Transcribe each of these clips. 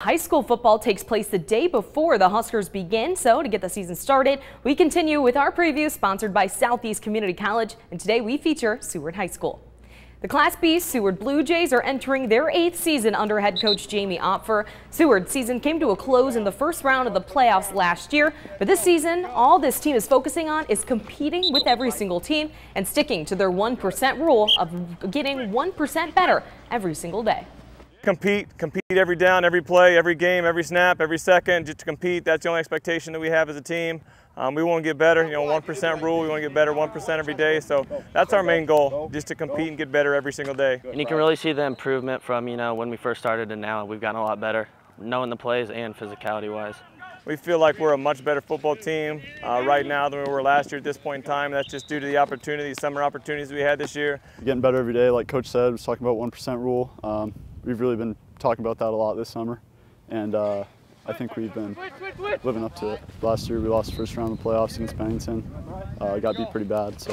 High school football takes place the day before the Huskers begin, so to get the season started, we continue with our preview sponsored by Southeast Community College, and today we feature Seward High School. The Class B Seward Blue Jays are entering their eighth season under head coach Jamie Opfer. Seward's season came to a close in the first round of the playoffs last year, but this season, all this team is focusing on is competing with every single team and sticking to their 1% rule of getting 1% better every single day compete, compete every down, every play, every game, every snap, every second, just to compete. That's the only expectation that we have as a team. Um, we want to get better, you know, 1% rule, we want to get better 1% every day. So that's our main goal, just to compete and get better every single day. And you can really see the improvement from, you know, when we first started and now we've gotten a lot better, knowing the plays and physicality-wise. We feel like we're a much better football team uh, right now than we were last year at this point in time. That's just due to the opportunities, summer opportunities we had this year. Getting better every day, like Coach said, was talking about 1% rule. Um, we've really been talking about that a lot this summer, and uh, I think we've been living up to it. Last year we lost first round of the playoffs against Bennington. Uh, got beat pretty bad, so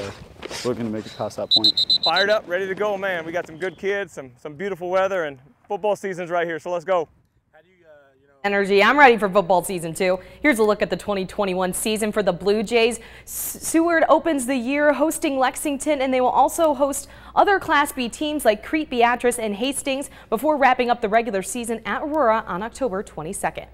looking to make it past that point. Fired up, ready to go, man. We got some good kids, some, some beautiful weather, and football season's right here, so let's go energy. I'm ready for football season two. Here's a look at the 2021 season for the Blue Jays. Seward opens the year hosting Lexington, and they will also host other Class B teams like Crete, Beatrice, and Hastings before wrapping up the regular season at Aurora on October 22nd.